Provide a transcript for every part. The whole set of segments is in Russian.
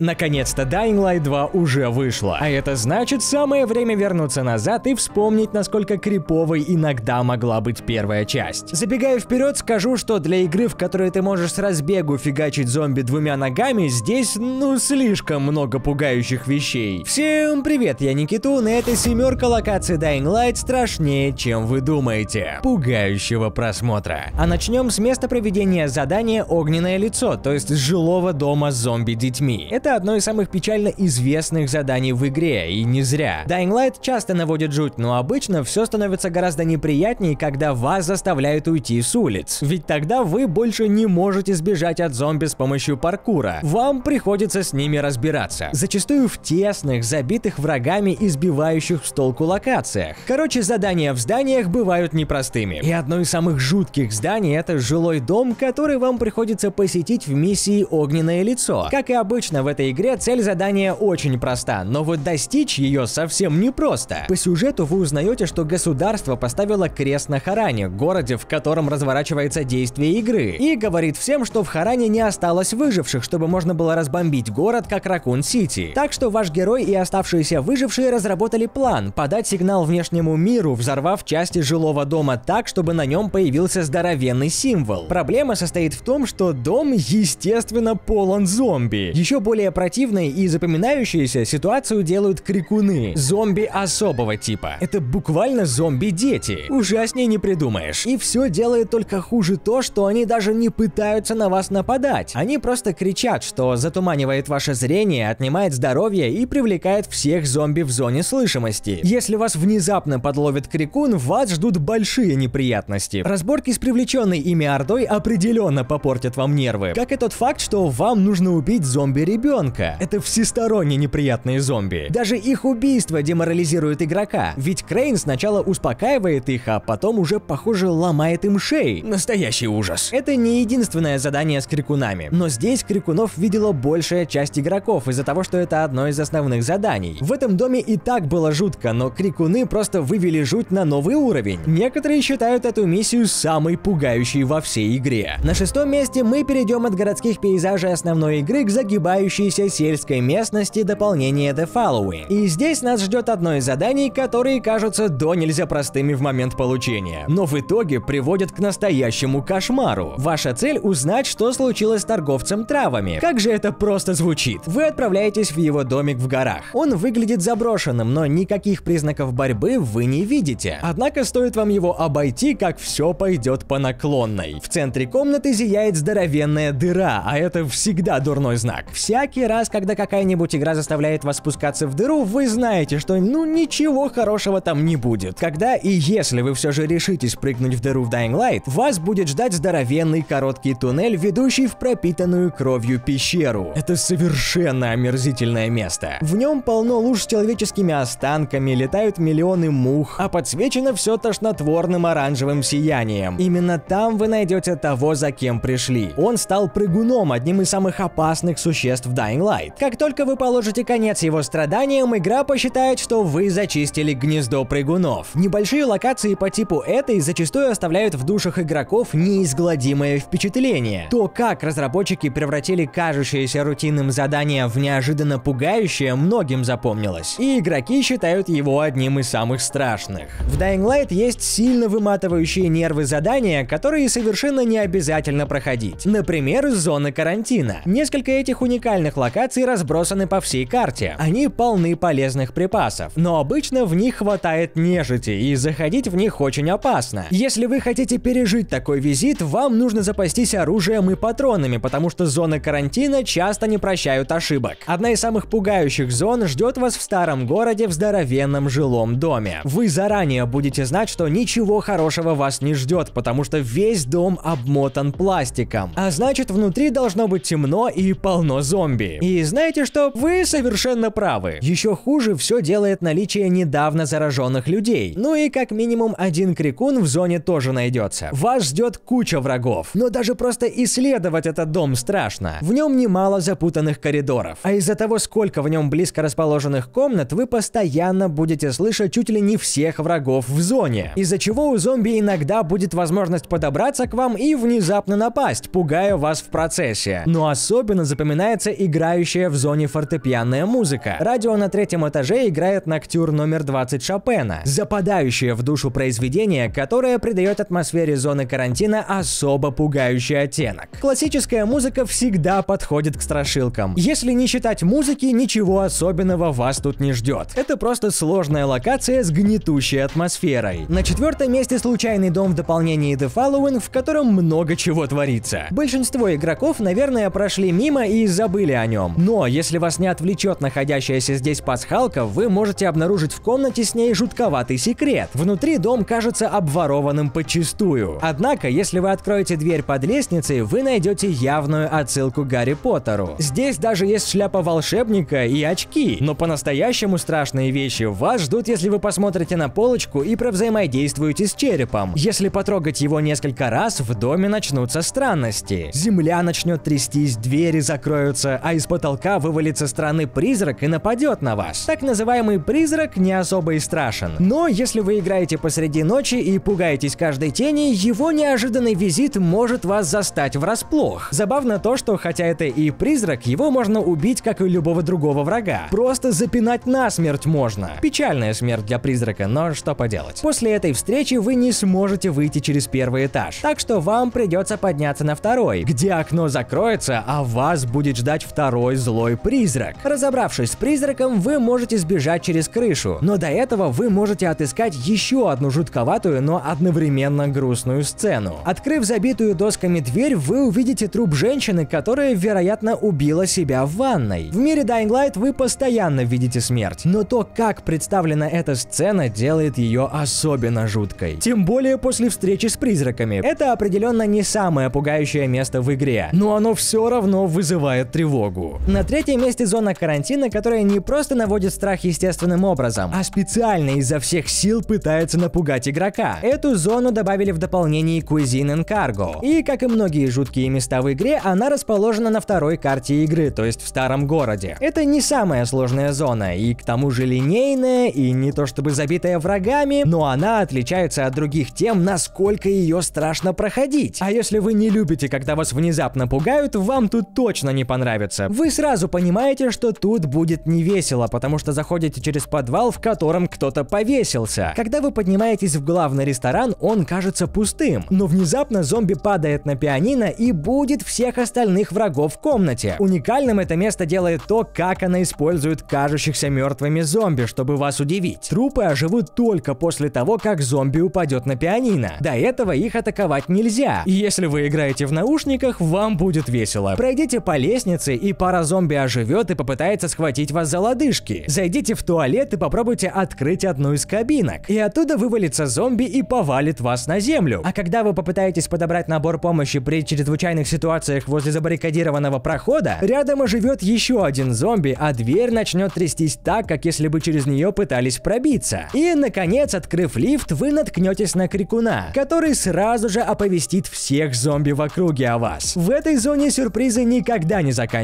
Наконец-то Dying Light 2 уже вышла, а это значит самое время вернуться назад и вспомнить, насколько криповой иногда могла быть первая часть. Забегая вперед, скажу, что для игры, в которой ты можешь с разбегу фигачить зомби двумя ногами, здесь, ну, слишком много пугающих вещей. Всем привет, я Никитун, и эта семерка локаций Dying Light страшнее, чем вы думаете. Пугающего просмотра. А начнем с места проведения задания «Огненное лицо», то есть жилого дома с зомби-детьми. Это одно из самых печально известных заданий в игре, и не зря. Dying Light часто наводит жуть, но обычно все становится гораздо неприятнее, когда вас заставляют уйти с улиц. Ведь тогда вы больше не можете сбежать от зомби с помощью паркура. Вам приходится с ними разбираться. Зачастую в тесных, забитых врагами и сбивающих с толку локациях. Короче, задания в зданиях бывают непростыми. И одно из самых жутких зданий это жилой дом, который вам приходится посетить в миссии «Огненное лицо». Как и обычно в этой игре цель задания очень проста, но вот достичь ее совсем непросто. По сюжету вы узнаете, что государство поставило крест на Харане, городе, в котором разворачивается действие игры, и говорит всем, что в Харане не осталось выживших, чтобы можно было разбомбить город, как Ракун-Сити. Так что ваш герой и оставшиеся выжившие разработали план подать сигнал внешнему миру, взорвав части жилого дома так, чтобы на нем появился здоровенный символ. Проблема состоит в том, что дом, естественно, полон зомби. Еще более более противной и запоминающейся ситуацию делают крикуны. Зомби особого типа. Это буквально зомби-дети. Ужаснее не придумаешь. И все делает только хуже то, что они даже не пытаются на вас нападать. Они просто кричат, что затуманивает ваше зрение, отнимает здоровье и привлекает всех зомби в зоне слышимости. Если вас внезапно подловит крикун, вас ждут большие неприятности. Разборки с привлеченной ими ордой определенно попортят вам нервы. Как и тот факт, что вам нужно убить зомби-ребенка ребенка. Это всесторонне неприятные зомби. Даже их убийство деморализирует игрока, ведь Крейн сначала успокаивает их, а потом уже, похоже, ломает им шеи. Настоящий ужас. Это не единственное задание с крикунами, но здесь крикунов видела большая часть игроков из-за того, что это одно из основных заданий. В этом доме и так было жутко, но крикуны просто вывели жуть на новый уровень. Некоторые считают эту миссию самой пугающей во всей игре. На шестом месте мы перейдем от городских пейзажей основной игры к загибающей разрастающейся сельской местности дополнение The Following. И здесь нас ждет одно из заданий, которые кажутся до нельзя простыми в момент получения, но в итоге приводят к настоящему кошмару. Ваша цель узнать, что случилось с торговцем травами. Как же это просто звучит. Вы отправляетесь в его домик в горах. Он выглядит заброшенным, но никаких признаков борьбы вы не видите. Однако стоит вам его обойти, как все пойдет по наклонной. В центре комнаты зияет здоровенная дыра, а это всегда дурной знак. Всякий всякий раз, когда какая-нибудь игра заставляет вас спускаться в дыру, вы знаете, что ну ничего хорошего там не будет. Когда и если вы все же решитесь прыгнуть в дыру в Dying Light, вас будет ждать здоровенный короткий туннель, ведущий в пропитанную кровью пещеру. Это совершенно омерзительное место. В нем полно луж с человеческими останками, летают миллионы мух, а подсвечено все тошнотворным оранжевым сиянием. Именно там вы найдете того, за кем пришли. Он стал прыгуном, одним из самых опасных существ в Dying Light. Как только вы положите конец его страданиям, игра посчитает, что вы зачистили гнездо прыгунов. Небольшие локации по типу этой зачастую оставляют в душах игроков неизгладимое впечатление. То, как разработчики превратили кажущееся рутинным задание в неожиданно пугающее, многим запомнилось. И игроки считают его одним из самых страшных. В Dying Light есть сильно выматывающие нервы задания, которые совершенно не обязательно проходить. Например, зона карантина. Несколько этих уникальных разных локаций разбросаны по всей карте. Они полны полезных припасов, но обычно в них хватает нежити, и заходить в них очень опасно. Если вы хотите пережить такой визит, вам нужно запастись оружием и патронами, потому что зоны карантина часто не прощают ошибок. Одна из самых пугающих зон ждет вас в старом городе в здоровенном жилом доме. Вы заранее будете знать, что ничего хорошего вас не ждет, потому что весь дом обмотан пластиком. А значит, внутри должно быть темно и полно зомби зомби. И знаете что? Вы совершенно правы. Еще хуже все делает наличие недавно зараженных людей. Ну и как минимум один крикун в зоне тоже найдется. Вас ждет куча врагов. Но даже просто исследовать этот дом страшно. В нем немало запутанных коридоров. А из-за того, сколько в нем близко расположенных комнат, вы постоянно будете слышать чуть ли не всех врагов в зоне. Из-за чего у зомби иногда будет возможность подобраться к вам и внезапно напасть, пугая вас в процессе. Но особенно запоминается играющая в зоне фортепианная музыка. Радио на третьем этаже играет ноктюр номер 20 Шопена, западающее в душу произведение, которое придает атмосфере зоны карантина особо пугающий оттенок. Классическая музыка всегда подходит к страшилкам. Если не считать музыки, ничего особенного вас тут не ждет. Это просто сложная локация с гнетущей атмосферой. На четвертом месте случайный дом в дополнении The Following, в котором много чего творится. Большинство игроков, наверное, прошли мимо и забыли о нем. Но если вас не отвлечет находящаяся здесь пасхалка, вы можете обнаружить в комнате с ней жутковатый секрет. Внутри дом кажется обворованным подчистую. Однако, если вы откроете дверь под лестницей, вы найдете явную отсылку Гарри Поттеру. Здесь даже есть шляпа волшебника и очки. Но по-настоящему страшные вещи вас ждут, если вы посмотрите на полочку и провзаимодействуете с черепом. Если потрогать его несколько раз, в доме начнутся странности. Земля начнет трястись, двери закроются, а из потолка вывалится странный призрак и нападет на вас. Так называемый призрак не особо и страшен. Но если вы играете посреди ночи и пугаетесь каждой тени, его неожиданный визит может вас застать врасплох. Забавно то, что хотя это и призрак, его можно убить, как и любого другого врага. Просто запинать насмерть можно. Печальная смерть для призрака, но что поделать. После этой встречи вы не сможете выйти через первый этаж, так что вам придется подняться на второй, где окно закроется, а вас будет ждать второй злой призрак. Разобравшись с призраком, вы можете сбежать через крышу, но до этого вы можете отыскать еще одну жутковатую, но одновременно грустную сцену. Открыв забитую досками дверь, вы увидите труп женщины, которая, вероятно, убила себя в ванной. В мире Dying Light вы постоянно видите смерть, но то, как представлена эта сцена, делает ее особенно жуткой. Тем более после встречи с призраками. Это определенно не самое пугающее место в игре, но оно все равно вызывает тревогу. На третьем месте зона карантина, которая не просто наводит страх естественным образом, а специально изо всех сил пытается напугать игрока. Эту зону добавили в дополнении Cuisine and Cargo. И, как и многие жуткие места в игре, она расположена на второй карте игры, то есть в старом городе. Это не самая сложная зона, и к тому же линейная, и не то чтобы забитая врагами, но она отличается от других тем, насколько ее страшно проходить. А если вы не любите, когда вас внезапно пугают, вам тут точно не понравится. Вы сразу понимаете, что тут будет не весело, потому что заходите через подвал, в котором кто-то повесился. Когда вы поднимаетесь в главный ресторан, он кажется пустым, но внезапно зомби падает на пианино и будет всех остальных врагов в комнате. Уникальным это место делает то, как она использует кажущихся мертвыми зомби, чтобы вас удивить. Трупы оживут только после того, как зомби упадет на пианино. До этого их атаковать нельзя. Если вы играете в наушниках, вам будет весело. Пройдите по лестнице, и пара зомби оживет и попытается схватить вас за лодыжки. Зайдите в туалет и попробуйте открыть одну из кабинок. И оттуда вывалится зомби и повалит вас на землю. А когда вы попытаетесь подобрать набор помощи при чрезвычайных ситуациях возле забаррикадированного прохода, рядом оживет еще один зомби, а дверь начнет трястись так, как если бы через нее пытались пробиться. И, наконец, открыв лифт, вы наткнетесь на крикуна, который сразу же оповестит всех зомби в округе о вас. В этой зоне сюрпризы никогда не заканчиваются.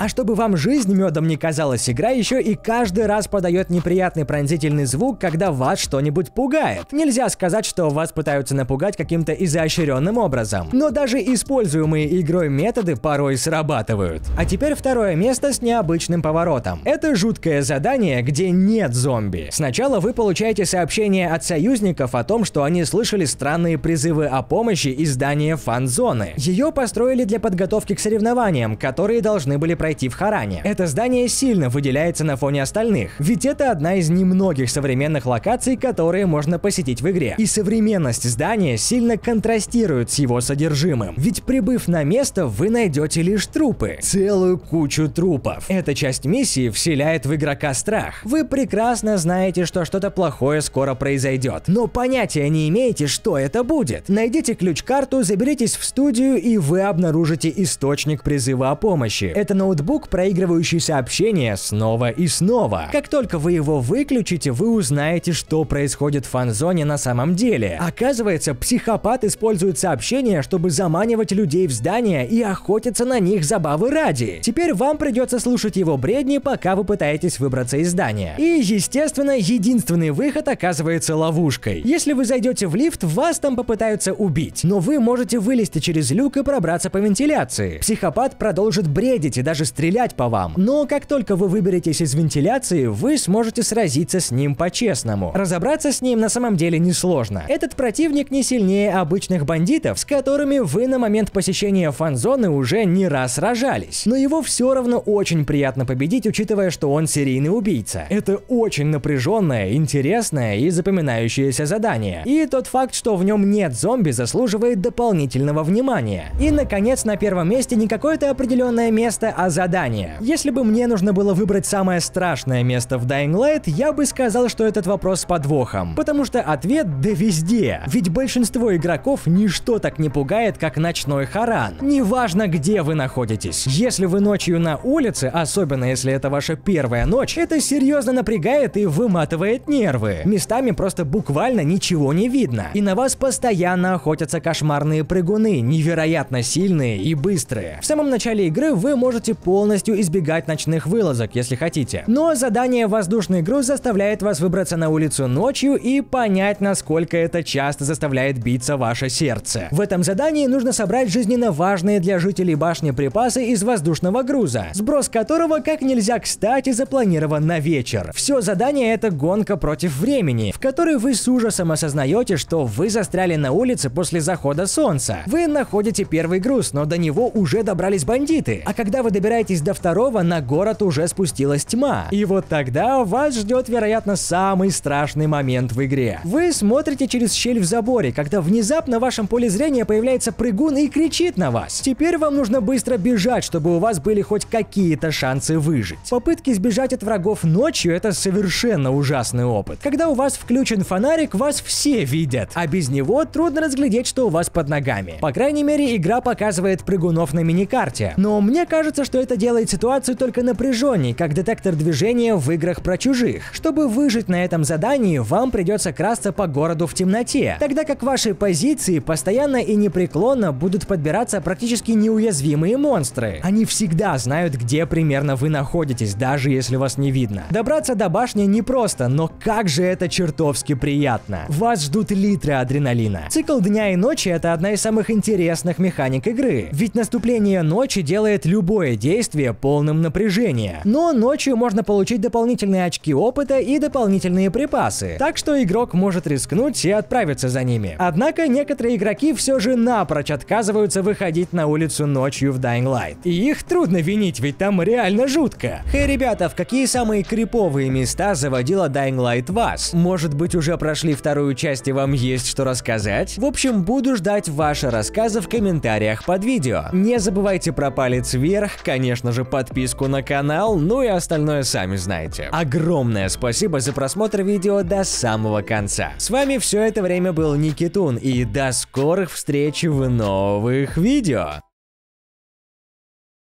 А чтобы вам жизнь медом не казалась, игра еще и каждый раз подает неприятный пронзительный звук, когда вас что-нибудь пугает. Нельзя сказать, что вас пытаются напугать каким-то изощренным образом. Но даже используемые игрой методы порой срабатывают. А теперь второе место с необычным поворотом. Это жуткое задание, где нет зомби. Сначала вы получаете сообщение от союзников о том, что они слышали странные призывы о помощи из здания фан-зоны. Ее построили для подготовки к соревнованиям, которые должны были пройти в Харане. Это здание сильно выделяется на фоне остальных, ведь это одна из немногих современных локаций, которые можно посетить в игре. И современность здания сильно контрастирует с его содержимым. Ведь прибыв на место, вы найдете лишь трупы. Целую кучу трупов. Эта часть миссии вселяет в игрока страх. Вы прекрасно знаете, что что-то плохое скоро произойдет, но понятия не имеете, что это будет. Найдите ключ-карту, заберитесь в студию, и вы обнаружите источник призыва о помощи. Это ноутбук, проигрывающий сообщения снова и снова. Как только вы его выключите, вы узнаете, что происходит в фан-зоне на самом деле. Оказывается, психопат использует сообщения, чтобы заманивать людей в здание и охотиться на них забавы ради. Теперь вам придется слушать его бредни, пока вы пытаетесь выбраться из здания. И, естественно, единственный выход оказывается ловушкой. Если вы зайдете в лифт, вас там попытаются убить, но вы можете вылезти через люк и пробраться по вентиляции. Психопат продолжит бредить бредить и даже стрелять по вам. Но как только вы выберетесь из вентиляции, вы сможете сразиться с ним по-честному. Разобраться с ним на самом деле несложно. Этот противник не сильнее обычных бандитов, с которыми вы на момент посещения фан-зоны уже не раз сражались. Но его все равно очень приятно победить, учитывая, что он серийный убийца. Это очень напряженное, интересное и запоминающееся задание. И тот факт, что в нем нет зомби, заслуживает дополнительного внимания. И, наконец, на первом месте не какое-то определенное место, а задание. Если бы мне нужно было выбрать самое страшное место в Dying Light, я бы сказал, что этот вопрос с подвохом. Потому что ответ да везде. Ведь большинство игроков ничто так не пугает, как ночной харан. Неважно, где вы находитесь. Если вы ночью на улице, особенно если это ваша первая ночь, это серьезно напрягает и выматывает нервы. Местами просто буквально ничего не видно. И на вас постоянно охотятся кошмарные прыгуны, невероятно сильные и быстрые. В самом начале игры вы можете полностью избегать ночных вылазок, если хотите. Но задание «Воздушный груз» заставляет вас выбраться на улицу ночью и понять, насколько это часто заставляет биться ваше сердце. В этом задании нужно собрать жизненно важные для жителей башни припасы из воздушного груза, сброс которого как нельзя кстати запланирован на вечер. Все задание это гонка против времени, в которой вы с ужасом осознаете, что вы застряли на улице после захода солнца. Вы находите первый груз, но до него уже добрались бандиты. А когда вы добираетесь до второго, на город уже спустилась тьма. И вот тогда вас ждет, вероятно, самый страшный момент в игре. Вы смотрите через щель в заборе, когда внезапно в вашем поле зрения появляется прыгун и кричит на вас. Теперь вам нужно быстро бежать, чтобы у вас были хоть какие-то шансы выжить. Попытки сбежать от врагов ночью – это совершенно ужасный опыт. Когда у вас включен фонарик, вас все видят, а без него трудно разглядеть, что у вас под ногами. По крайней мере, игра показывает прыгунов на миникарте. Но мне кажется, что это делает ситуацию только напряженней, как детектор движения в играх про чужих. Чтобы выжить на этом задании, вам придется красться по городу в темноте, тогда как ваши позиции постоянно и непреклонно будут подбираться практически неуязвимые монстры. Они всегда знают, где примерно вы находитесь, даже если вас не видно. Добраться до башни непросто, но как же это чертовски приятно. Вас ждут литры адреналина. Цикл дня и ночи это одна из самых интересных механик игры. Ведь наступление ночи делает любое действие полным напряжения. Но ночью можно получить дополнительные очки опыта и дополнительные припасы. Так что игрок может рискнуть и отправиться за ними. Однако некоторые игроки все же напрочь отказываются выходить на улицу ночью в Dying Light. И их трудно винить, ведь там реально жутко. Хей, ребята, в какие самые криповые места заводила Dying Light вас? Может быть уже прошли вторую часть и вам есть что рассказать? В общем, буду ждать ваши рассказы в комментариях под видео. Не забывайте про палец вверх, конечно же подписку на канал, ну и остальное сами знаете. Огромное спасибо за просмотр видео до самого конца. С вами все это время был Никитун и до скорых встреч в новых видео.